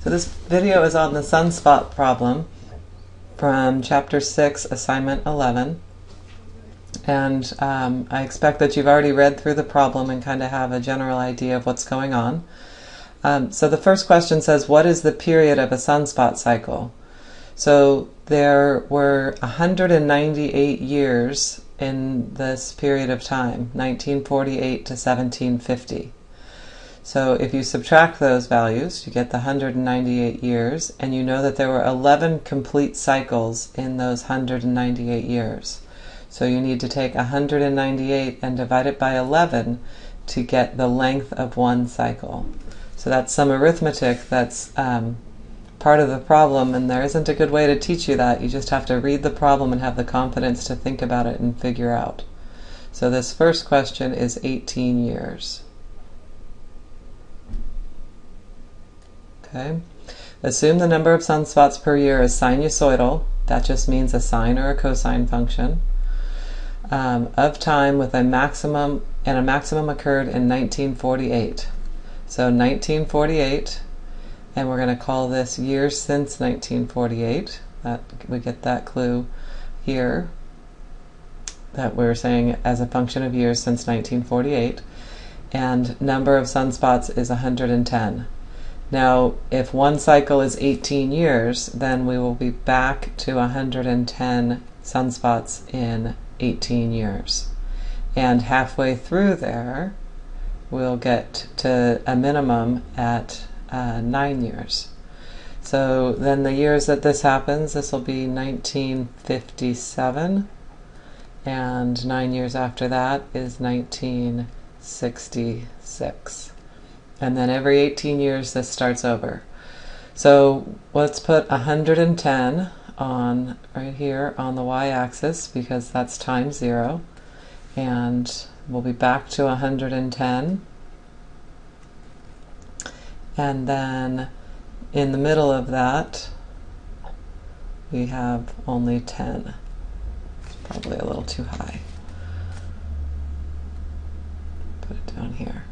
So this video is on the sunspot problem from chapter 6, assignment 11. And um, I expect that you've already read through the problem and kind of have a general idea of what's going on. Um, so the first question says, what is the period of a sunspot cycle? So there were 198 years in this period of time, 1948 to 1750. So if you subtract those values, you get the 198 years, and you know that there were 11 complete cycles in those 198 years. So you need to take 198 and divide it by 11 to get the length of one cycle. So that's some arithmetic that's um, part of the problem, and there isn't a good way to teach you that. You just have to read the problem and have the confidence to think about it and figure out. So this first question is 18 years. Okay. Assume the number of sunspots per year is sinusoidal. That just means a sine or a cosine function. Um, of time with a maximum, and a maximum occurred in 1948. So 1948, and we're going to call this years since 1948. That we get that clue here that we're saying as a function of years since 1948. And number of sunspots is 110. Now, if one cycle is 18 years, then we will be back to 110 sunspots in 18 years. And halfway through there, we'll get to a minimum at uh, nine years. So then the years that this happens, this will be 1957, and nine years after that is 1966. And then every 18 years, this starts over. So let's put 110 on right here on the y-axis because that's time zero. And we'll be back to 110. And then in the middle of that, we have only 10. It's probably a little too high. Put it down here.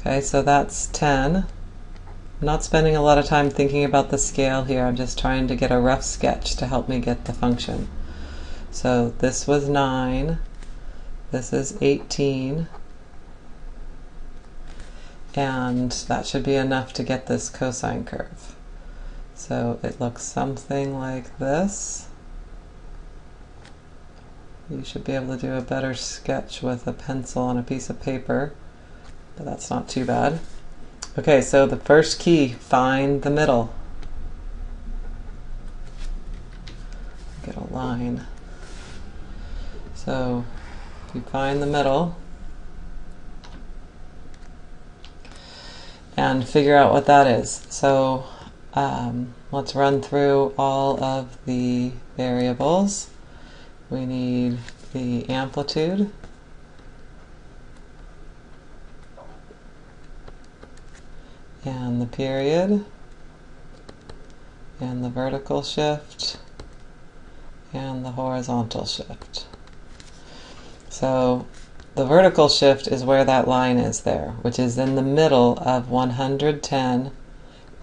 Okay, so that's 10. I'm not spending a lot of time thinking about the scale here. I'm just trying to get a rough sketch to help me get the function. So this was 9. This is 18. And that should be enough to get this cosine curve. So it looks something like this. You should be able to do a better sketch with a pencil on a piece of paper but that's not too bad. Okay, so the first key, find the middle. Get a line. So you find the middle and figure out what that is. So um, let's run through all of the variables. We need the amplitude. And the period and the vertical shift and the horizontal shift. So the vertical shift is where that line is there, which is in the middle of 110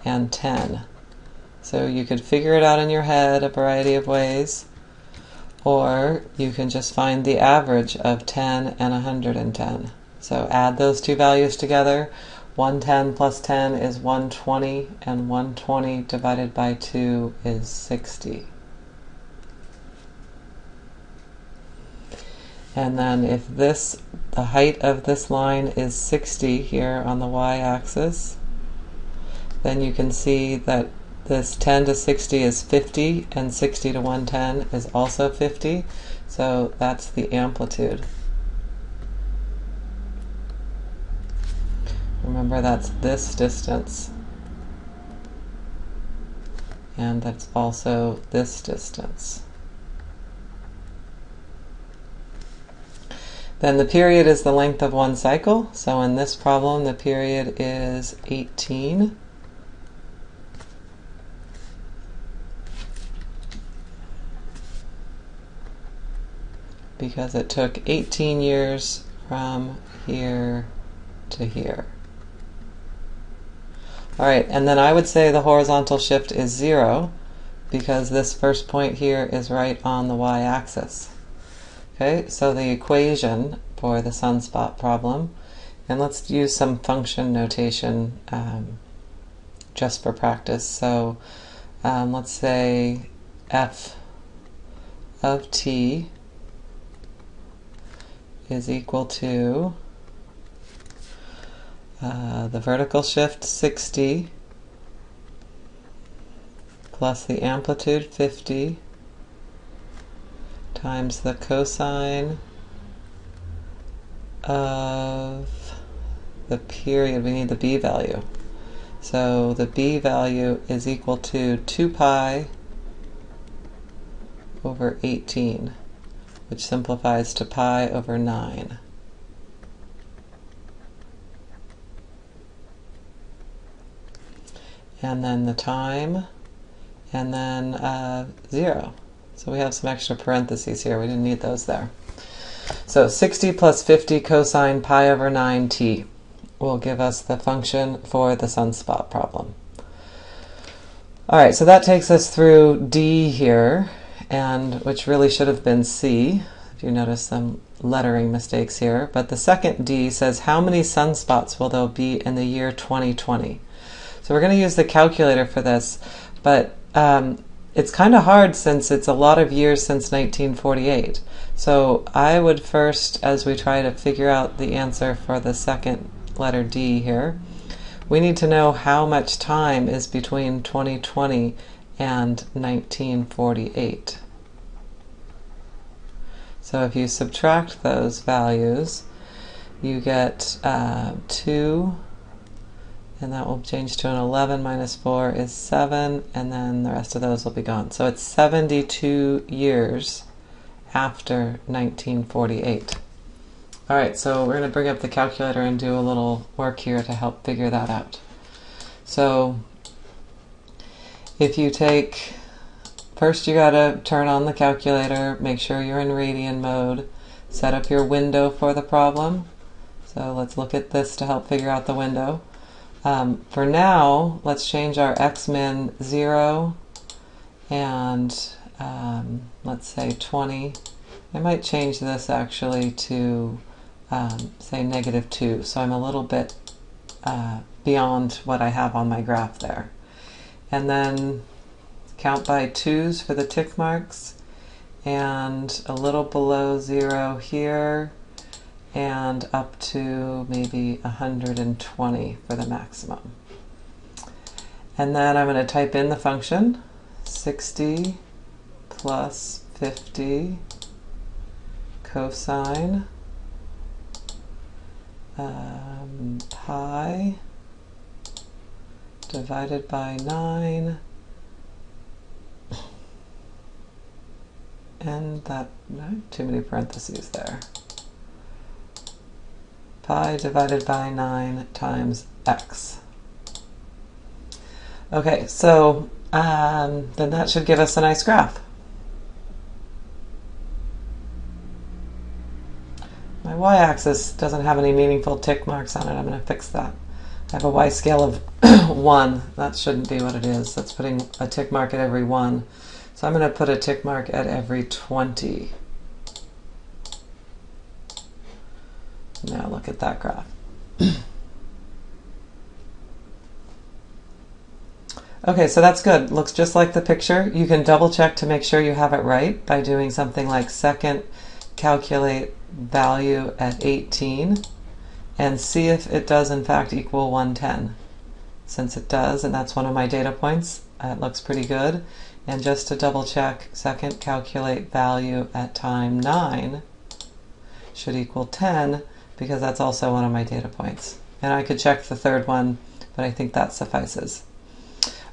and 10. So you could figure it out in your head a variety of ways, or you can just find the average of 10 and 110. So add those two values together, 110 plus 10 is 120, and 120 divided by 2 is 60. And then if this, the height of this line is 60 here on the y-axis, then you can see that this 10 to 60 is 50, and 60 to 110 is also 50. So that's the amplitude. Remember that's this distance. And that's also this distance. Then the period is the length of one cycle. So in this problem, the period is 18. Because it took 18 years from here to here. All right, and then I would say the horizontal shift is zero because this first point here is right on the y-axis. Okay, so the equation for the sunspot problem, and let's use some function notation um, just for practice. So um, let's say f of t is equal to uh, the vertical shift 60 plus the amplitude 50 times the cosine of the period, we need the b value. So the b value is equal to 2 pi over 18, which simplifies to pi over 9. And then the time, and then uh, 0. So we have some extra parentheses here. We didn't need those there. So 60 plus 50 cosine pi over 9t will give us the function for the sunspot problem. All right, so that takes us through D here, and which really should have been C, if you notice some lettering mistakes here. But the second D says, how many sunspots will there be in the year 2020? So we're going to use the calculator for this, but um, it's kind of hard since it's a lot of years since 1948. So I would first, as we try to figure out the answer for the second letter D here, we need to know how much time is between 2020 and 1948. So if you subtract those values, you get uh, 2 and that will change to an 11 minus 4 is 7, and then the rest of those will be gone. So it's 72 years after 1948. All right, so we're going to bring up the calculator and do a little work here to help figure that out. So if you take, first you got to turn on the calculator, make sure you're in radian mode, set up your window for the problem. So let's look at this to help figure out the window. Um, for now, let's change our x-min 0 and um, let's say 20. I might change this actually to um, say negative 2, so I'm a little bit uh, beyond what I have on my graph there. And then count by 2's for the tick marks and a little below 0 here and up to maybe 120 for the maximum. And then I'm going to type in the function 60 plus 50 cosine um, pi divided by 9 and that, no, too many parentheses there pi divided by 9 times x. Okay, so um, then that should give us a nice graph. My y-axis doesn't have any meaningful tick marks on it. I'm going to fix that. I have a y scale of 1. That shouldn't be what it is. That's putting a tick mark at every 1. So I'm going to put a tick mark at every 20. Now look at that graph. okay, so that's good. Looks just like the picture. You can double check to make sure you have it right by doing something like second calculate value at 18 and see if it does in fact equal 110. Since it does, and that's one of my data points, uh, it looks pretty good. And just to double check, second calculate value at time 9 should equal 10 because that's also one of my data points. And I could check the third one, but I think that suffices.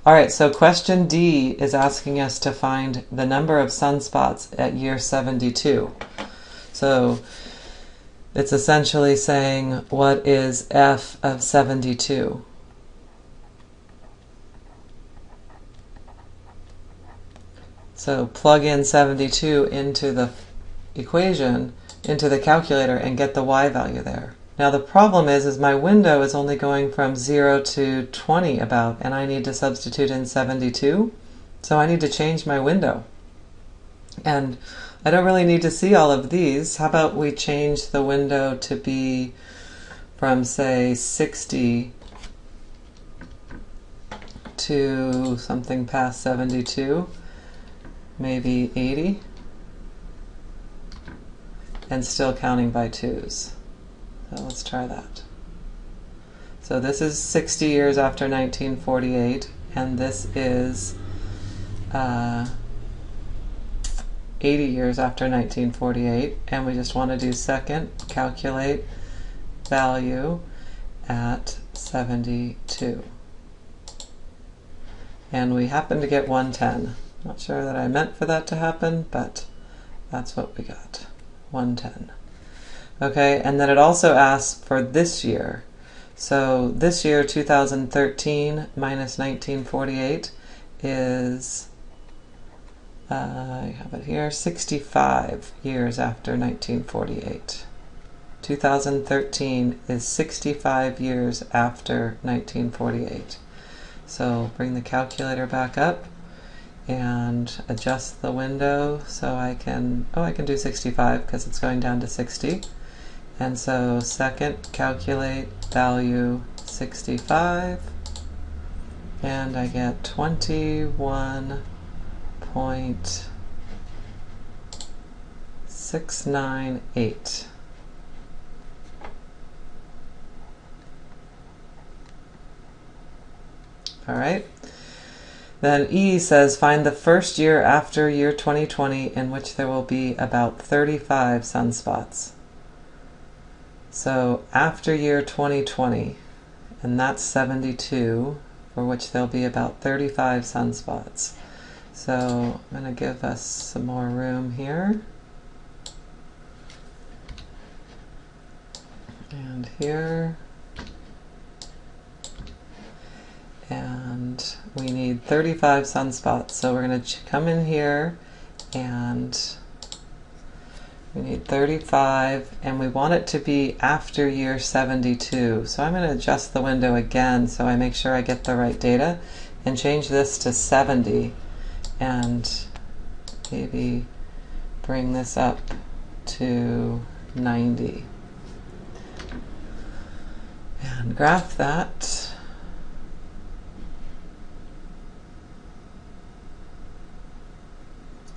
All right, so question D is asking us to find the number of sunspots at year 72. So it's essentially saying what is f of 72? So plug in 72 into the equation into the calculator and get the y value there. Now the problem is, is my window is only going from 0 to 20 about, and I need to substitute in 72. So I need to change my window. And I don't really need to see all of these. How about we change the window to be from say 60 to something past 72, maybe 80, and still counting by twos. So let's try that. So this is 60 years after 1948, and this is uh, 80 years after 1948, and we just want to do second, calculate value at 72. And we happen to get 110. Not sure that I meant for that to happen, but that's what we got, 110. Okay, and then it also asks for this year. So this year, 2013 minus 1948 is, uh, I have it here, 65 years after 1948. 2013 is 65 years after 1948. So bring the calculator back up and adjust the window so I can, oh I can do 65 because it's going down to 60. And so second, calculate value 65, and I get 21.698. All right. Then E says find the first year after year 2020 in which there will be about 35 sunspots. So after year 2020, and that's 72, for which there'll be about 35 sunspots. So I'm going to give us some more room here. And here. And we need 35 sunspots. So we're going to come in here and we need 35 and we want it to be after year 72. So I'm going to adjust the window again so I make sure I get the right data and change this to 70 and maybe bring this up to 90. And graph that.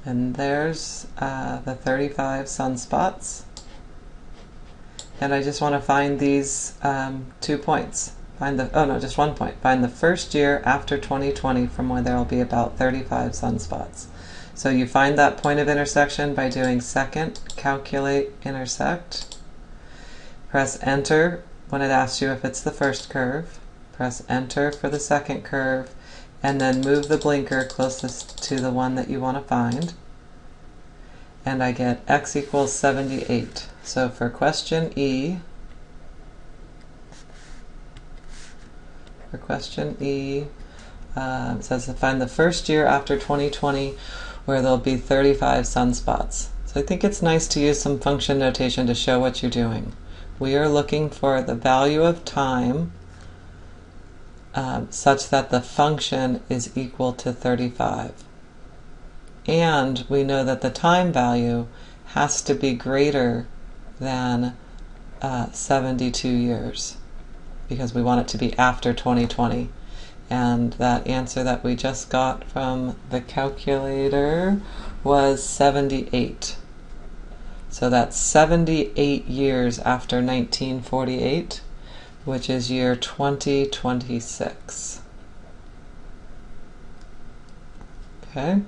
And there's uh, the 35 sunspots. And I just want to find these um, two points. Find the, oh no, just one point. Find the first year after 2020 from when there will be about 35 sunspots. So you find that point of intersection by doing second, calculate, intersect. Press enter when it asks you if it's the first curve. Press enter for the second curve and then move the blinker closest to the one that you want to find. And I get x equals 78. So for question E, for question E, uh, it says to find the first year after 2020 where there'll be 35 sunspots. So I think it's nice to use some function notation to show what you're doing. We are looking for the value of time um, such that the function is equal to 35. And we know that the time value has to be greater than uh, 72 years because we want it to be after 2020. And that answer that we just got from the calculator was 78. So that's 78 years after 1948 which is year 2026. Okay.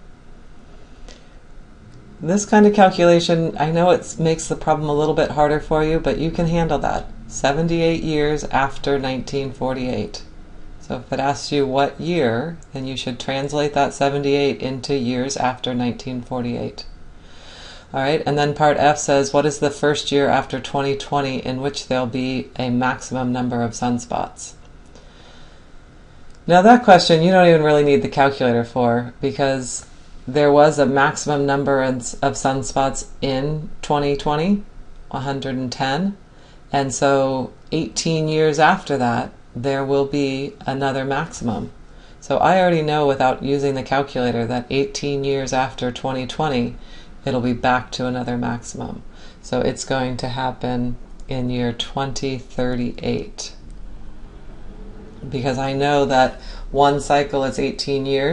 This kind of calculation, I know it makes the problem a little bit harder for you, but you can handle that. 78 years after 1948. So if it asks you what year, then you should translate that 78 into years after 1948. All right, and then part F says, what is the first year after 2020 in which there'll be a maximum number of sunspots? Now that question you don't even really need the calculator for because there was a maximum number of sunspots in 2020, 110, And so 18 years after that, there will be another maximum. So I already know without using the calculator that 18 years after 2020, it'll be back to another maximum. So it's going to happen in year 2038. Because I know that one cycle is 18 years.